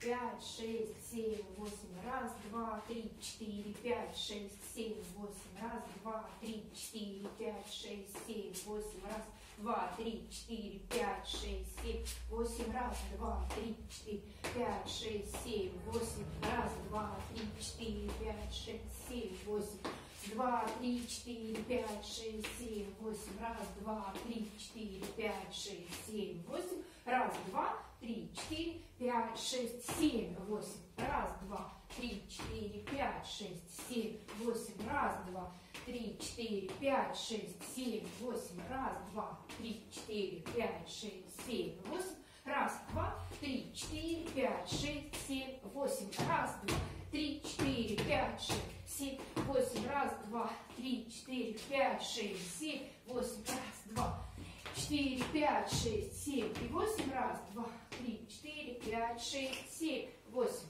пять, шесть, семь, восемь. Раз, два, три, четыре, пять, шесть, семь, восемь. Раз, два, три, четыре, пять, шесть, семь, восемь. Раз, два, три, четыре, пять, шесть, семь, восемь. Раз, два, три, четыре, пять, шесть, семь, восемь. Раз, два, три, четыре, пять, шесть, семь, восемь. Два, три, четыре, пять, шесть, семь, восемь. Раз, два, три, четыре, пять, шесть, семь, восемь. Раз, два, три, четыре, пять, шесть, семь, восемь. Раз, два, три, четыре, пять, шесть, семь, восемь. Раз, два, три, четыре, пять, шесть, семь, восемь. Раз, два, три, четыре, пять, шесть, семь, восемь. Раз, два, три, четыре, пять, шесть, семь, восемь. Раз, два, три, четыре, пять, шесть, семь, восемь. Раз, два, три, четыре, пять, шесть, семь, восемь. Раз, два, четыре, пять, шесть, семь и восемь. Раз, два, пять, шесть, семь, восемь.